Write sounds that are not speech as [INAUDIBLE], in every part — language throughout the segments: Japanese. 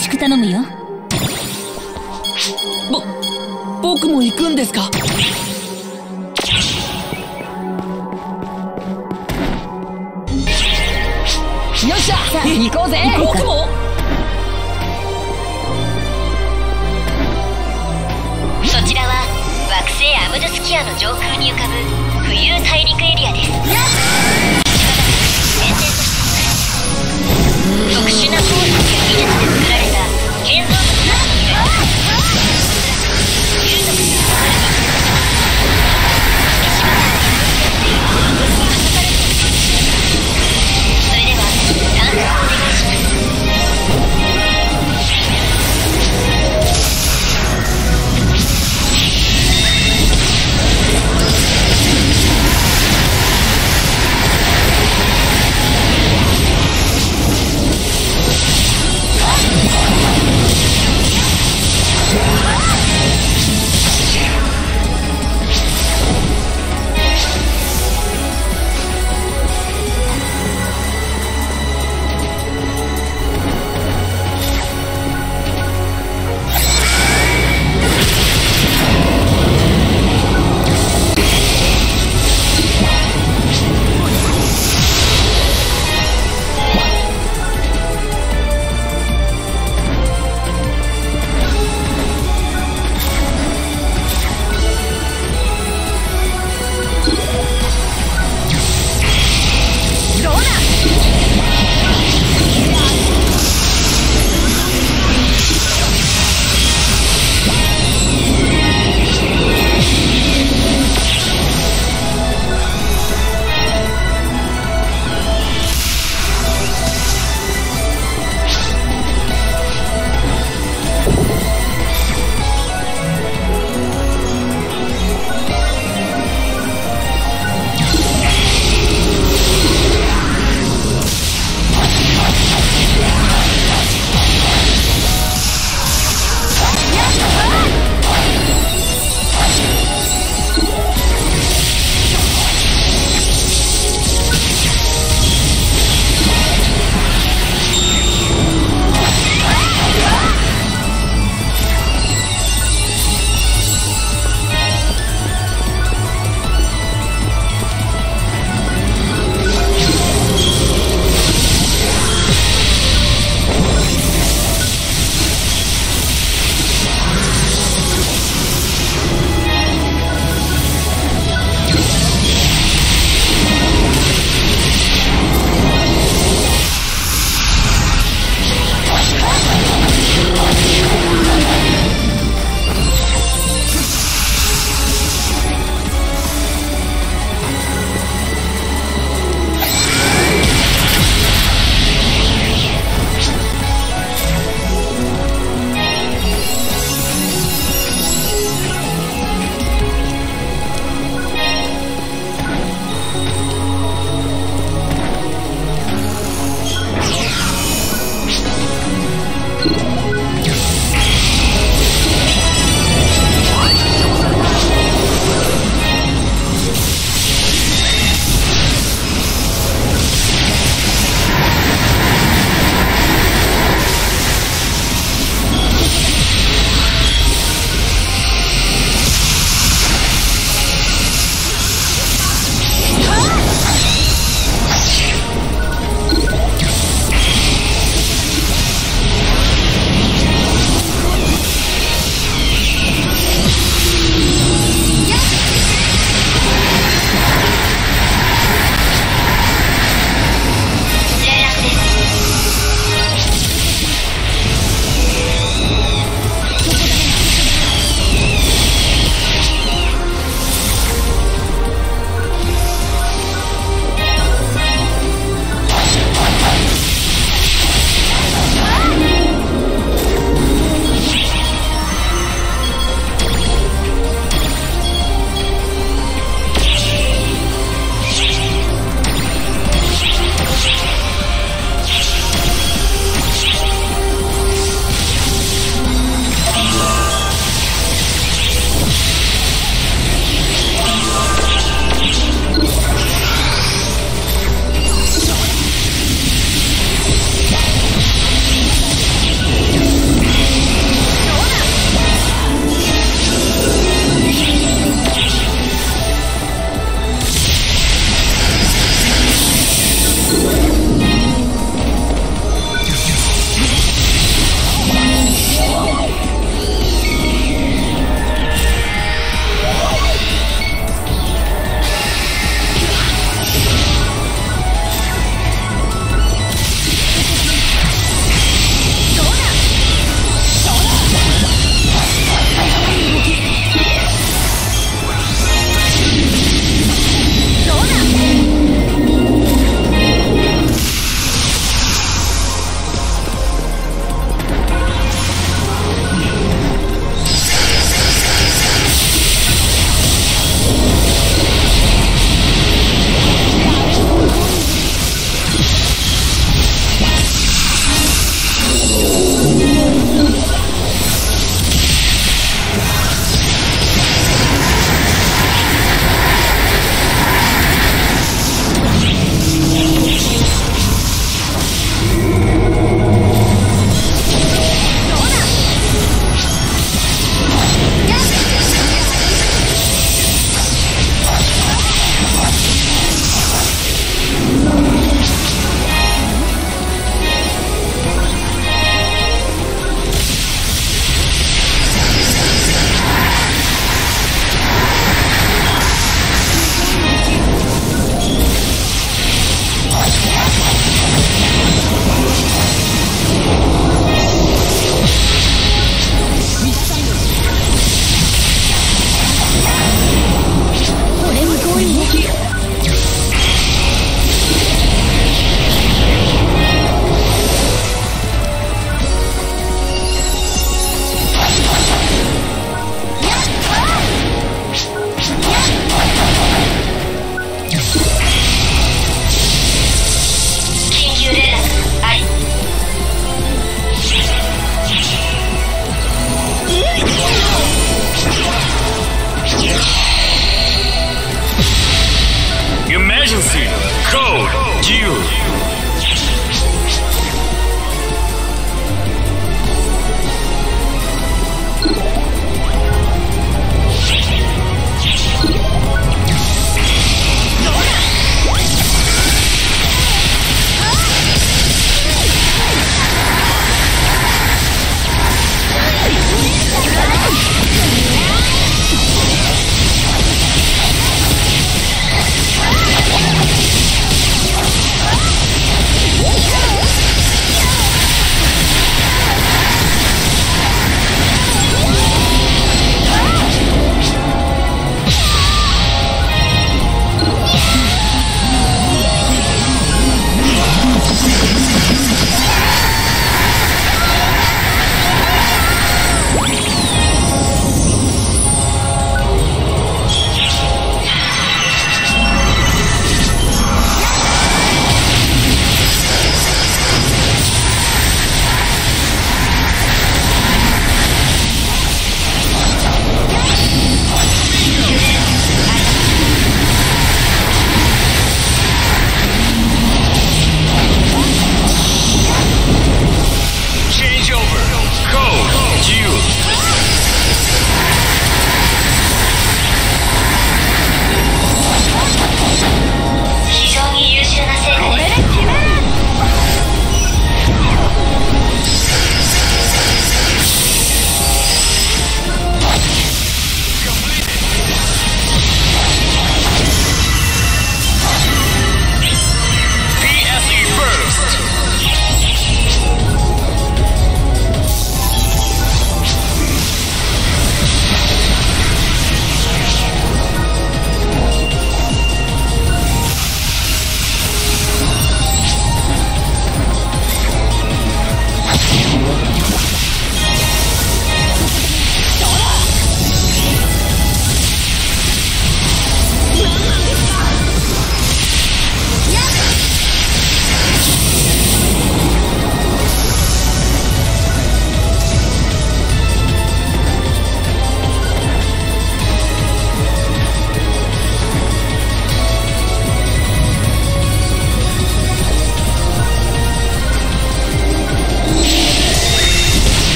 しく頼むよ。ぼ僕も行くんですか？よっしゃ！行こうぜ行こうか僕も？そちらは惑星アムドスキアの上空に浮かぶ浮遊大陸エリアです。特殊な鉱石や技術で作られ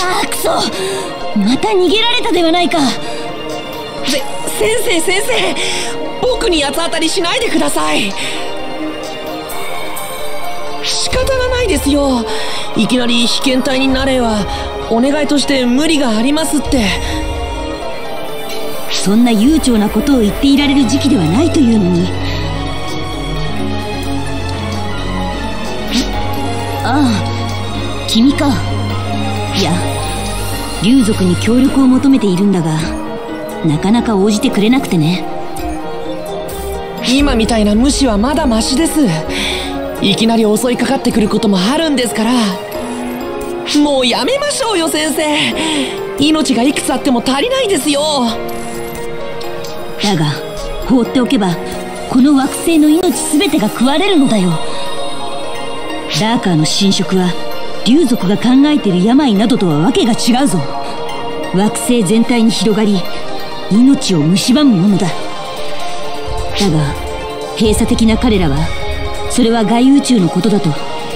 あーくそ。また逃げられたではないか。せ先生先生。僕に八つ当たりしないでください。仕方がないですよ。いきなり被験体になれはお願いとして無理がありますって。そんな悠長なことを言っていられる時期ではないというのに。ああ君かいや竜族に協力を求めているんだがなかなか応じてくれなくてね。今みたいな無視はまだマシです。いきなり襲いかかってくることもあるんですから。もうやめましょうよ先生。命がいくつあっても足りないですよ。だが放っておけばこの惑星の命全てが食われるのだよ。ダーカーの侵食は竜族が考えてる病などとはわけが違うぞ。惑星全体に広がり命を蝕むものだ。だが閉鎖的な彼らはそれは外宇宙のことだと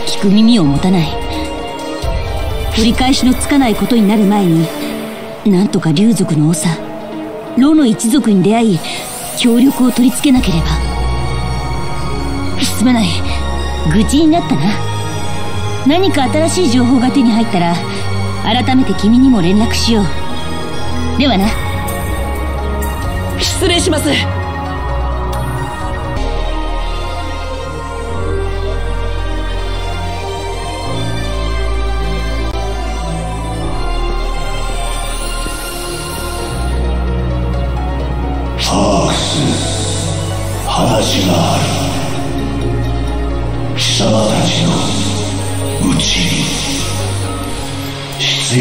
聞く耳を持たない。取り返しのつかないことになる前になんとか竜族の長ロの一族に出会い協力を取り付けなければ。すまない。愚痴になったな。何か新しい情報が手に入ったら改めて君にも連絡しよう。ではな。失礼します。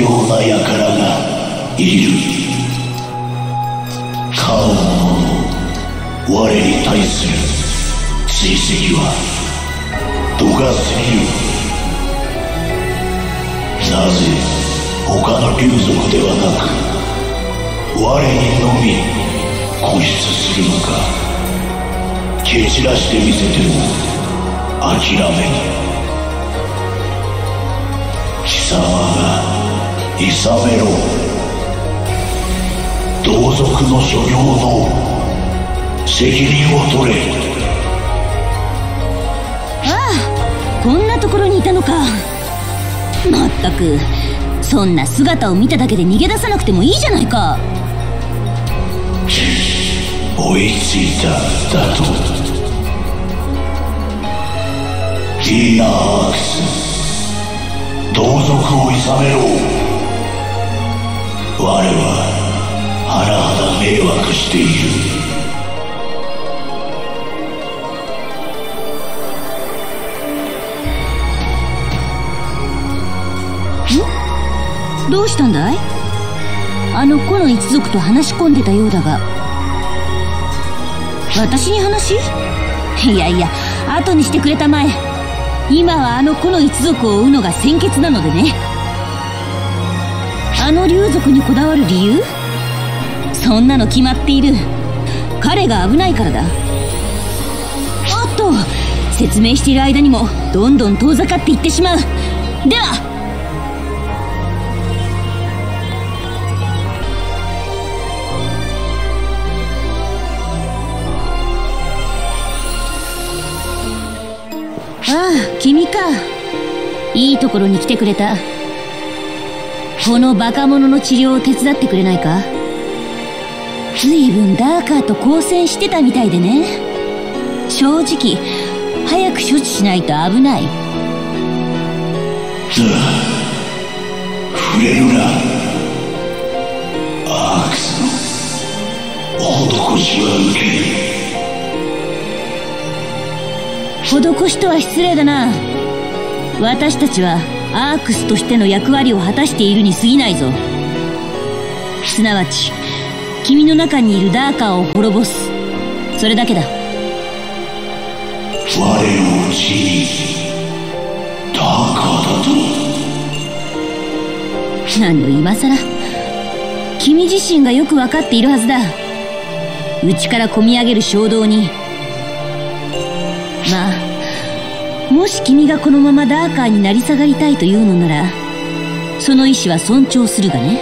必要な輩がいる。カオの我に対する。追跡は度が過ぎる。なぜ他の竜族ではなく我にのみ固執する。のか蹴散らしてみせても諦めぬ貴様がいさめろ。同族の所領の責任を取れ。ああこんなところにいたのか。まったくそんな姿を見ただけで逃げ出さなくてもいいじゃないか。追いついただと。いいなアークス同族をいさめろ我は甚だ迷惑している。どうしたんだい？あの子の一族と話し込んでたようだが。私に話？いやいや後にしてくれたまえ。今はあの子の一族を追うのが先決なのでね。あの竜族にこだわる理由？そんなの決まっている。彼が危ないからだ。おっと説明している間にもどんどん遠ざかっていってしまう。では。ああ君か。いいところに来てくれた。このバカ者の治療を手伝ってくれないか？随分ダーカーと交戦してたみたいでね。正直早く処置しないと危ない。触れるな。アークスの施しは受ける。施しとは失礼だな。私たちはアークスとしての役割を果たしているに過ぎないぞ。すなわち君の中にいるダーカーを滅ぼす。それだけだ。我のうちにダーカーだと。何を今さら君自身がよく分かっているはずだ。内から込み上げる衝動に。まあもし君がこのままダーカーになり下がりたいというのならその意志は尊重するがね。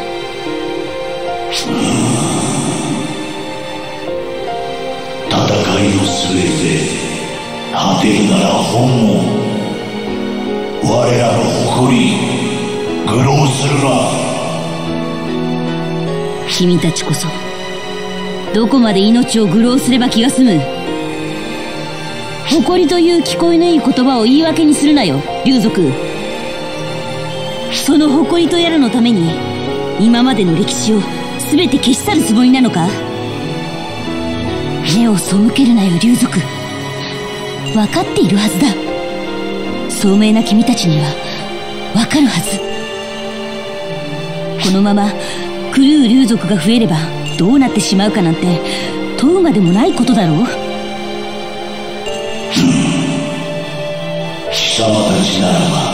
戦いの末で果てるなら本望我らの誇り愚弄するな。君たちこそどこまで命を愚弄すれば気が済む？誇りという聞こえのいい言葉を言い訳にするなよ竜族。その誇りとやらのために今までの歴史を全て消し去るつもりなのか？目を背けるなよ竜族。分かっているはずだ。聡明な君たちには分かるはず。このまま狂う竜族が増えればどうなってしまうかなんて問うまでもないことだろう。貴様たちならば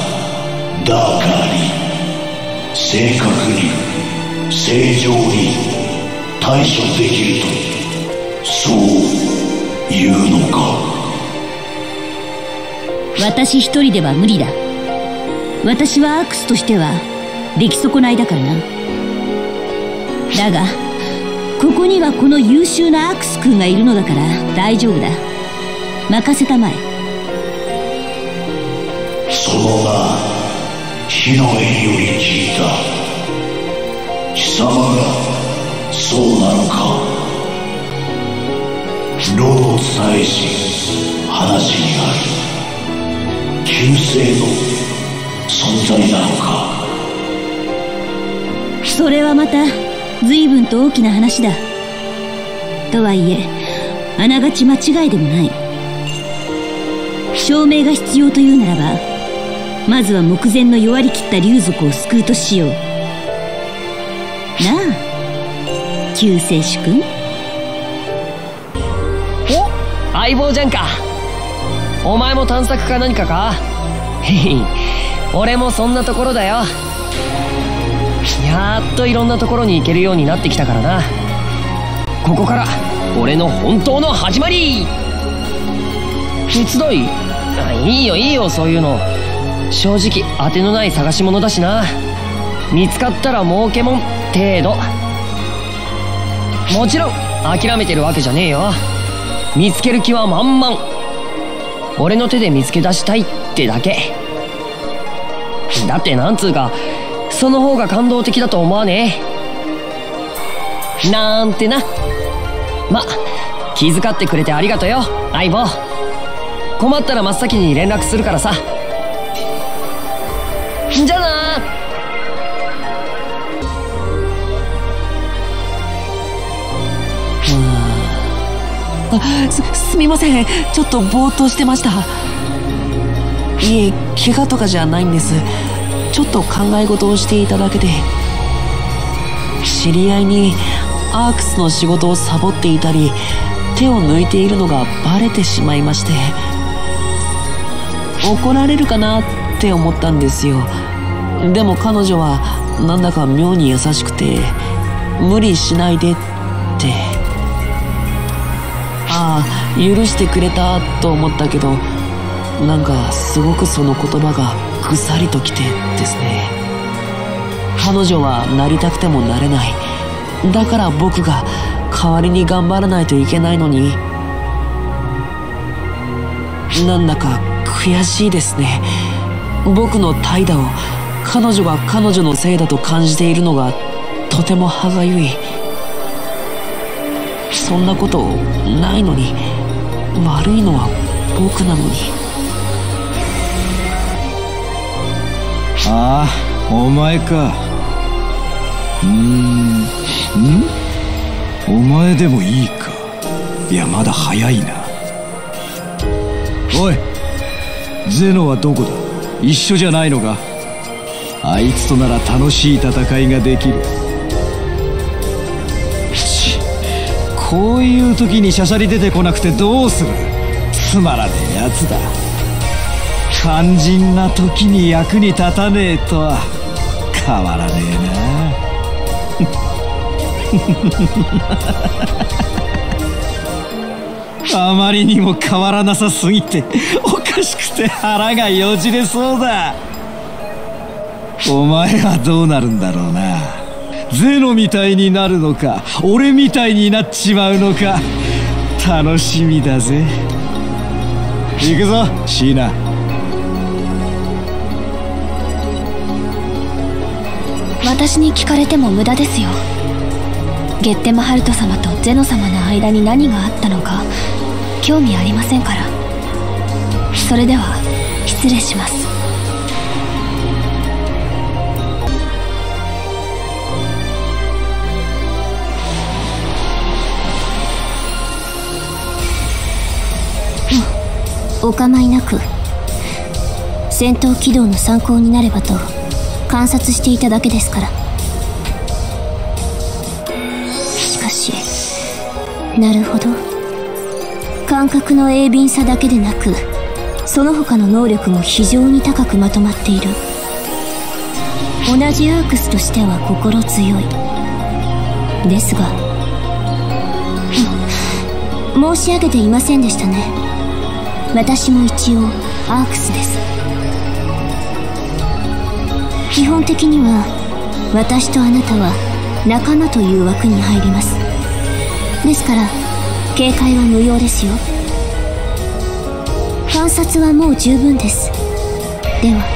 ダーカーに正確に正常に対処できるとそう言うのか。私一人では無理だ。私はアークスとしては出来損ないだからな。だがここにはこの優秀なアークス君がいるのだから大丈夫だ。任せたまえ。その名火の縁より聞いた。貴様がそうなのか。炉の伝えし話にある。旧姓の存在なのか。それはまた随分と大きな話だ。とはいえあながち間違いでもない証明が必要というならばまずは目前の弱りきった竜族を救うとしよう。なあ救世主君。お相棒じゃんか。お前も探索か何かか？へへ俺もそんなところだよ。やっといろんなところに行けるようになってきたからな。ここから俺の本当の始まり。手伝いいいよいいよそういうの。正直当てのない探し物だしな。見つかったら儲けもん程度。もちろん諦めてるわけじゃねえよ。見つける気は満々。俺の手で見つけ出したいってだけ。だってなんつうかその方が感動的だと思わねえ。なんてな。ま気遣ってくれてありがとうよ。相棒。困ったら真っ先に連絡するからさ。じゃあな。あすすみません。ちょっとぼーっとしてました。いえ怪我とかじゃないんです。ちょっと考え事をしていただけで。知り合いにアークスの仕事をサボっていたり手を抜いているのがバレてしまいまして。怒られるかなって思ったんですよ。でも彼女はなんだか妙に優しくて無理しないでって。ああ許してくれたと思ったけどなんかすごくその言葉がぐさりときてですね。彼女はなりたくてもなれない。だから僕が代わりに頑張らないといけないのに。なんだか悔しいですね。僕の怠惰。を彼女が彼女のせいだと感じているのがとても歯がゆい。そんなことないのに。悪いのは僕なのに。ああお前か。うーんん？お前でもいいか。いやまだ早いな。おいゼノはどこだ？一緒じゃないのか？あいつとなら楽しい戦いができる。ちこういう時にしゃしゃり出てこなくてどうする？つまらねえやつだ。肝心な時に役に立たねえとは変わらねえな。[LAUGHS] あまりにも変わらなさすぎてかしくて腹がよじれそうだ。お前はどうなるんだろうな。ゼノみたいになるのか俺みたいになっちまうのか。楽しみだぜ。行くぞシーナ。私に聞かれても無駄ですよ。ゲッテマハルト様とゼノ様の間に何があったのか興味ありませんから。それでは失礼します。お構いなく戦闘軌道の参考になればと観察していただけですから。しかしなるほど。感覚の鋭敏さだけでなくその他の能力も非常に高くまとまっている。同じアークスとしては心強い。ですが申し上げていませんでしたね。私も一応アークスです。基本的には私とあなたは仲間という枠に入ります。ですから警戒は無用ですよ。観察はもう十分です。では。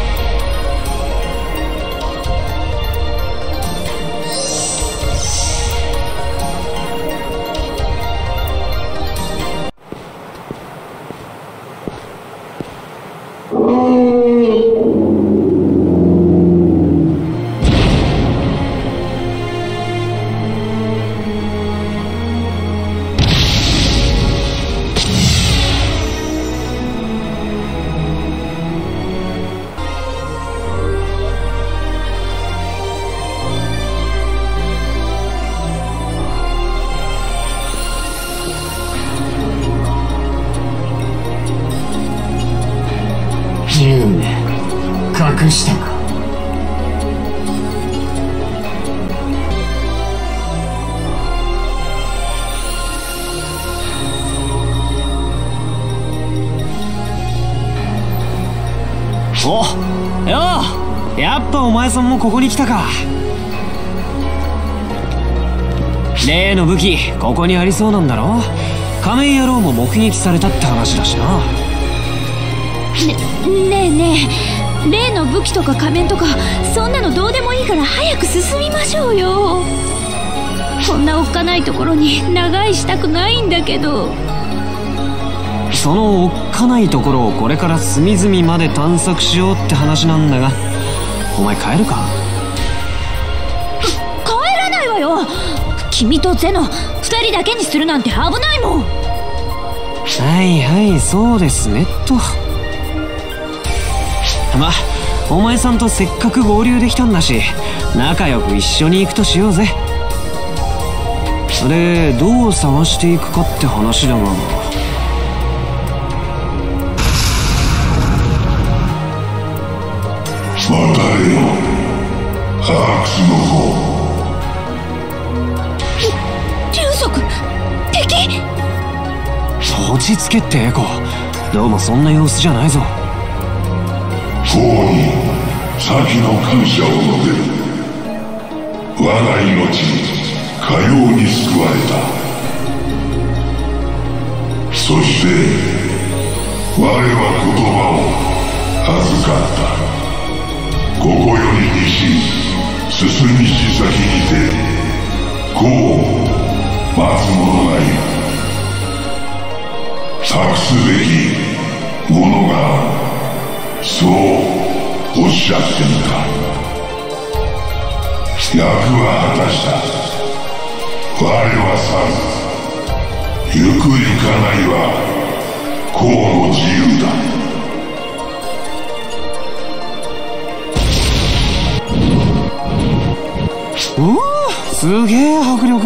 隠したか。おようやっぱお前さんもここに来たか。例の武器ここにありそうなんだろ。仮面野郎も目撃されたって話だしな。ねねえねえ例の武器とか仮面とかそんなのどうでもいいから早く進みましょうよ。こんなおっかないところに長居したくないんだけど。そのおっかないところをこれから隅々まで探索しようって話なんだがお前帰るか？帰らないわよ。君とゼノ二人だけにするなんて危ないもん。はいはいそうですねとまお前さんとせっかく合流できたんだし仲良く一緒に行くとしようぜ。でどう探していくかって話だが。渡れよハークスの方竜族敵落ち着けってエコどうもそんな様子じゃないぞ王に先の感謝を述べる我が命かように救われたそして我は言葉を預かった。ここより西進みし先にてこう待つものなり託すべきものがそうおっしゃってのか役は果たした。我は去る行く行かないはこうの自由だ。うわすげえ迫力。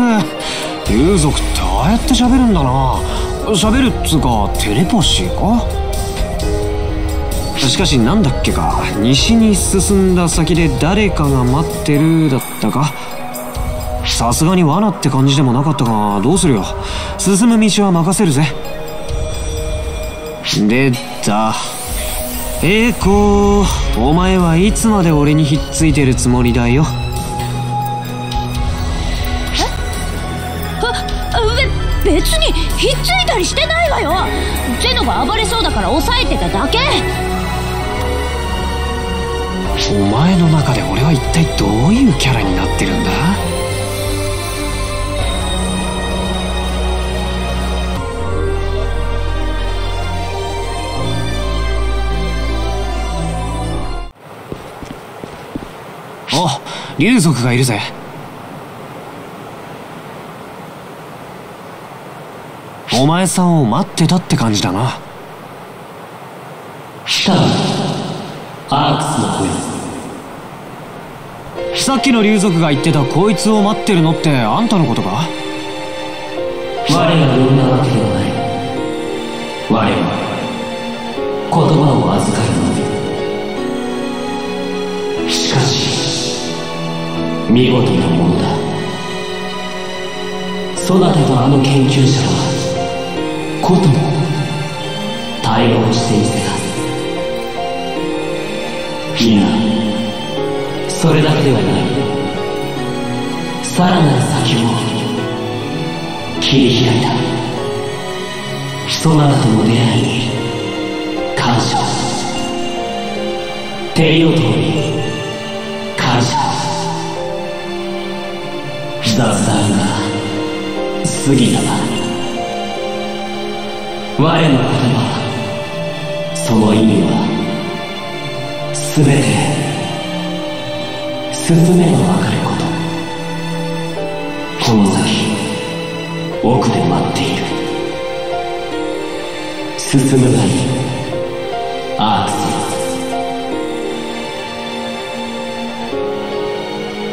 竜族ってああやって喋るんだな。喋るっつうかテレパシーか？しかしなんだっけか。西に進んだ先で誰かが待ってるだったか。さすがに罠って感じでもなかったがどうするよ。進む道は任せるぜ。でだ。栄光お前はいつまで俺にひっついてるつもりだよ。え？べ別にひっついたりしてないわよ。ゼノが暴れそうだから抑えてただけ。お前の中で俺は一体どういうキャラになってるんだ？あ竜族がいるぜ。お前さんを待ってたって感じだな。来た。アークスの子よさっきの竜族が言ってたこいつを待ってるのってあんたのことか？我が呼んだわけではない。我は言葉を預かるのみしかし見事なものだ。そなたとあの研究者はことも対応してみせたいやそれだけではないさらなる先を切り開いた。そなたとの出会いに感謝。テリオトに感謝。雑談が。過ぎたな我の言葉その意味は全て進めば分かること。この先奥で待っている。進むがいいアー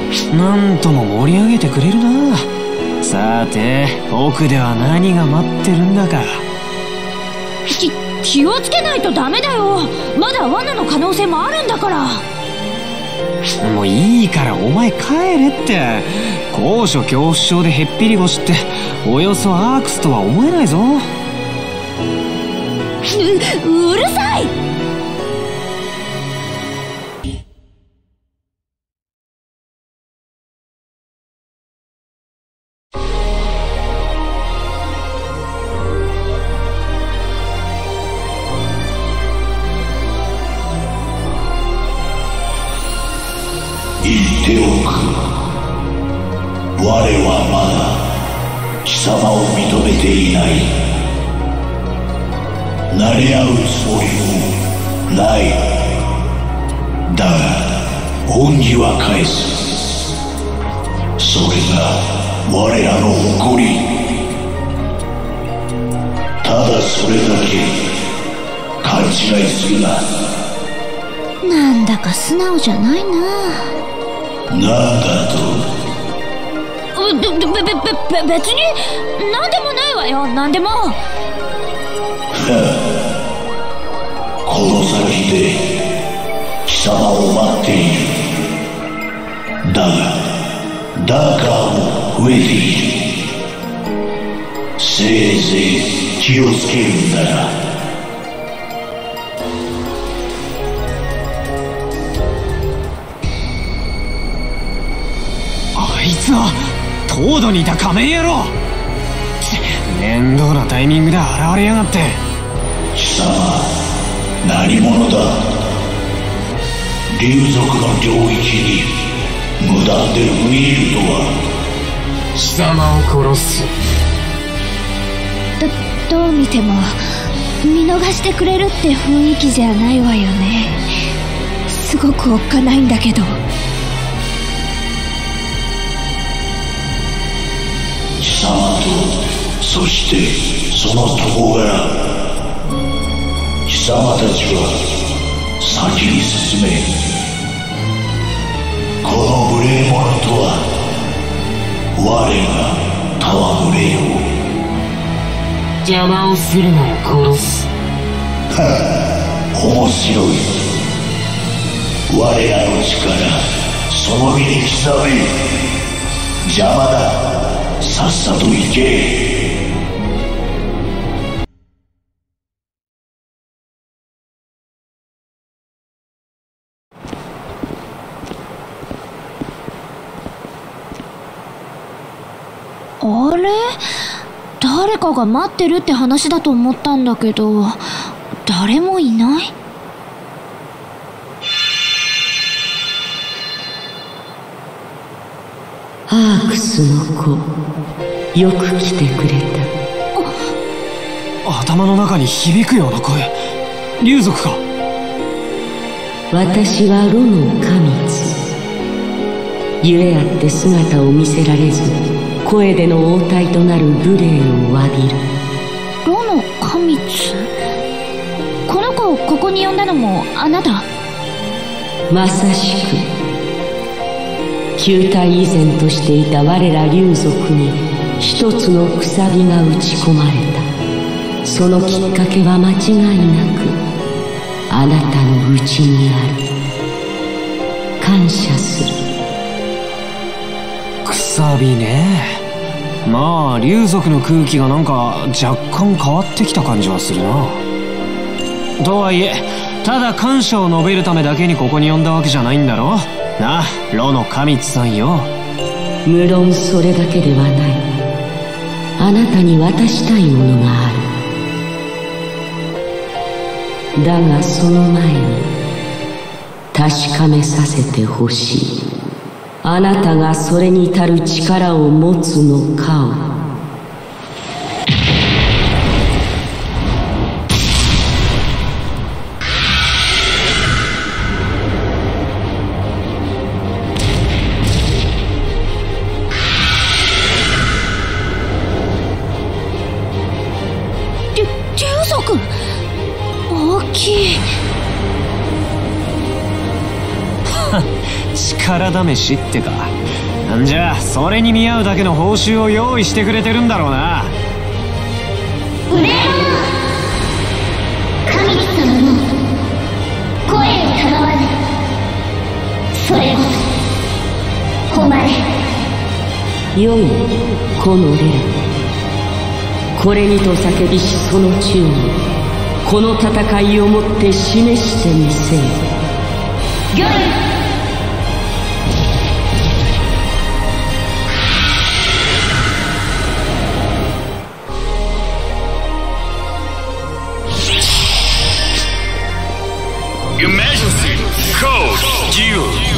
クスなんとも盛り上げてくれるな。さて奥では何が待ってるんだか。き気をつけないとダメだよ。まだ罠の可能性もあるんだからもういいからお前帰れって。高所恐怖症でへっぴり腰っておよそアークスとは思えないぞ。う [LAUGHS] うるさい！ても見逃してくれるって雰囲気じゃないわよね。すごくおっかないんだけど。貴様とそしてその友柄貴様たちは先に進め。この無礼者とは我が戯れよう。邪魔をするなら殺す。面白い。我らの力その身に刻め邪魔だ。さっさと行け。あれ？誰かが待ってるって話だと思ったんだけど誰もいない？アークスの子よく来てくれた。頭の中に響くような声。竜族か。私はロの神津ゆえあって姿を見せられず声での応対となる無礼を詫びる。ロの神津この子をここに呼んだのもあなた？まさしく球体以前としていた我ら竜族に一つの鎖が打ち込まれた。そのきっかけは間違いなくあなたの内にある。感謝する。くさびねまあ竜族の空気がなんか若干変わってきた感じはするな。とはいえただ感謝を述べるためだけにここに呼んだわけじゃないんだろなあロの神津さんよ。無論それだけではない。あなたに渡したいものがある。だがその前に確かめさせてほしい。あなたがそれに至る力を持つのかを。力試しってか。んじゃそれに見合うだけの報酬を用意してくれてるんだろうな。無礼者神様の声をたまわぬそれこそ誉れ。よいこのレラこれにと叫びしその忠にこの戦いをもって示してみせよ Emergency code due.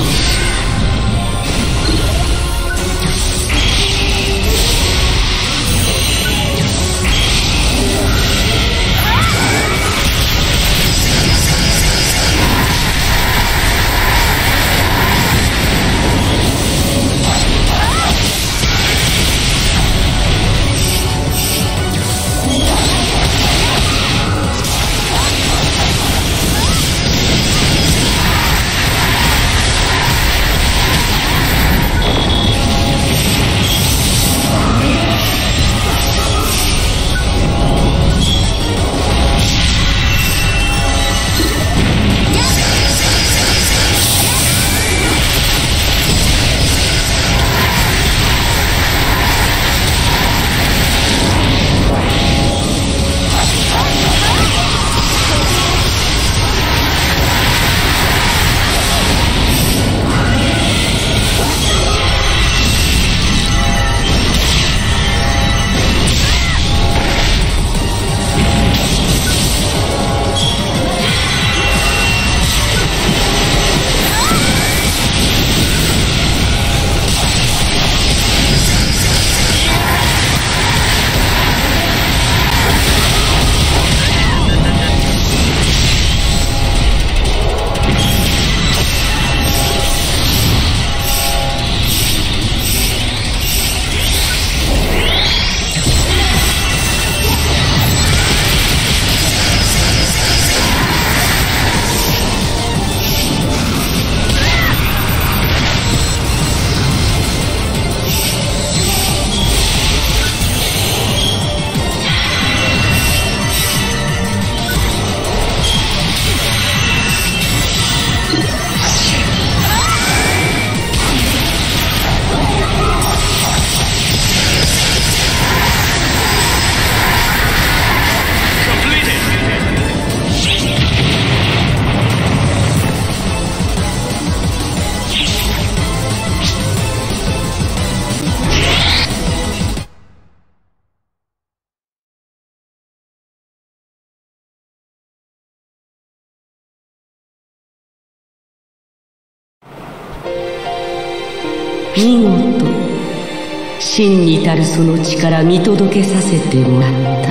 真に至るその力見届けさせてもらった。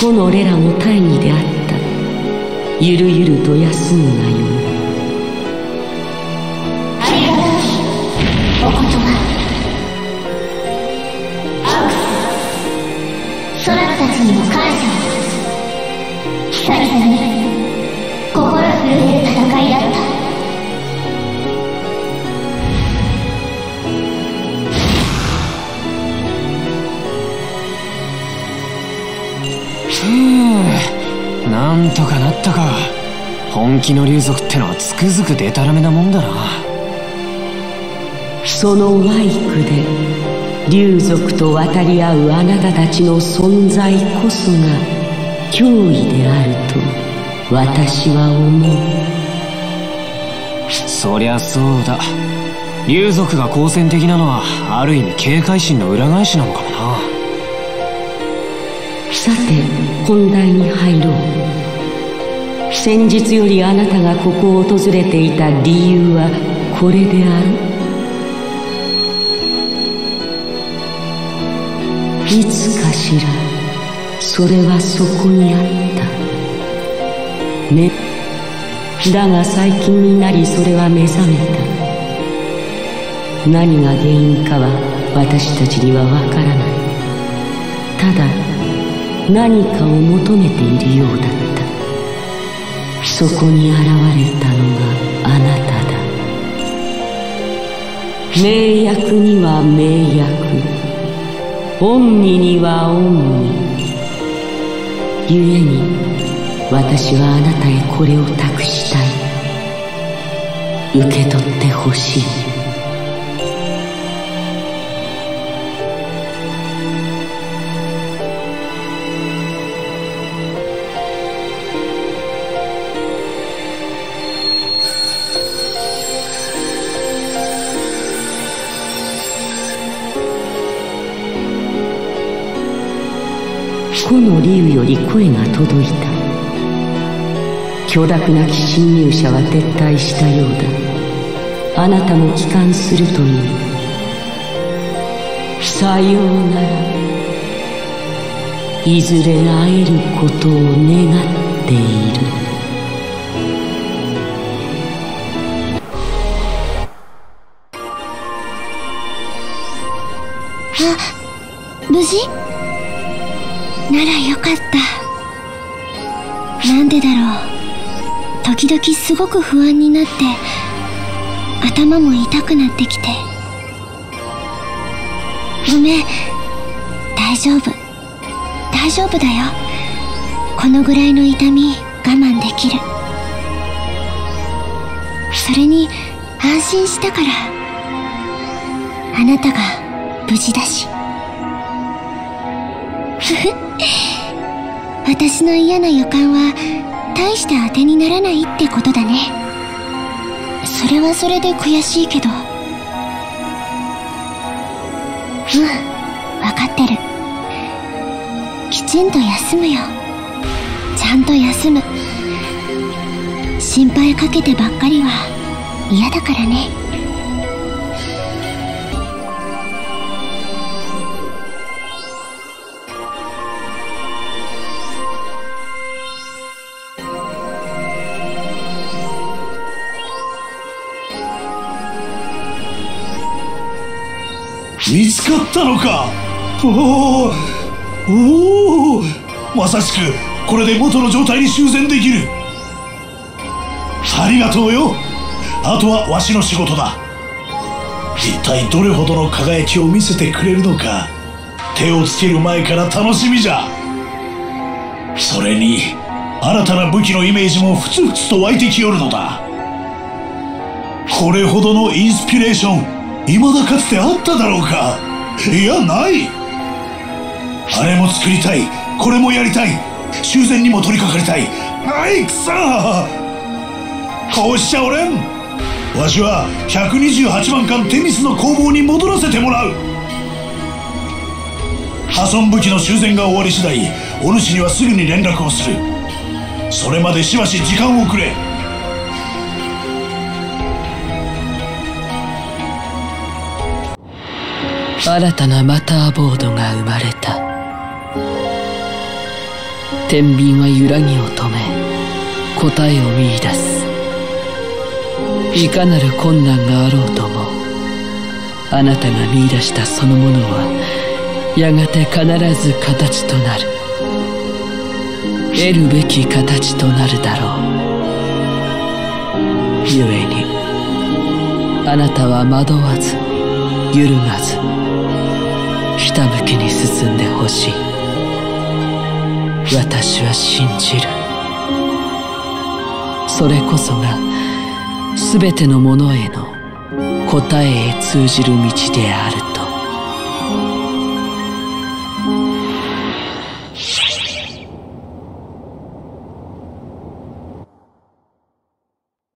この俺らも大義であった。ゆるゆると休むがよい。ありがたきお言葉。アウクスソラクたちにも感謝を。久々になんとかなったか。本気の竜族ってのはつくづくデタラメなもんだな。そのワイクで竜族と渡り合うあなたたちの存在こそが脅威であると私は思う。そりゃそうだ。竜族が好戦的なのはある意味警戒心の裏返しなのかもな。さて本題に入ろう先日よりあなたがここを訪れていた理由はこれである。いつかしらそれはそこにあった。ね。だが最近になりそれは目覚めた。何が原因かは私たちにはわからない。ただ何かを求めているようだった。そこに現れたのがあなただ。名役には名役恩義には恩義。故に私はあなたへこれを託したい。受け取ってほしい。個の竜より声が届いた。許諾なき侵入者は撤退したようだ。あなたも帰還するといいさようなら。いずれ会えることを願っている。あ無事？ならよかった。なんでだろう。時々すごく不安になって頭も痛くなってきて。ごめん。大丈夫。大丈夫だよ。このぐらいの痛み我慢できる。それに安心したから。あなたが無事だし。私の嫌な予感は大した当てにならないってことだね。それはそれで悔しいけど。うん分かってる。きちんと休むよ。ちゃんと休む。心配かけてばっかりは嫌だからね。見つかったのか？おおおまさしくこれで元の状態に修繕できる。ありがとうよ。あとはわしの仕事だ。一体どれほどの輝きを見せてくれるのか手をつける前から楽しみじゃ。それに新たな武器のイメージもふつふつと湧いてきよるのだ。これほどのインスピレーション未だかつてあっただろうか。いやない。あれも作りたい。これもやりたい。修繕にも取り掛かりたい。ないくさ。こうしちゃおれん。わしは128番艦テミスの工房に戻らせてもらう。破損武器の修繕が終わり次第お主にはすぐに連絡をする。それまでしばし時間をくれ。新たなマターボードが生まれた。天秤は揺らぎを止め答えを見いだす。いかなる困難があろうともあなたが見出したそのものはやがて必ず形となる。得るべき形となるだろう。故にあなたは惑わず揺るがず。ひたむきに進んでほしい。私は信じる。それこそが全てのものへの答えへ通じる道であると。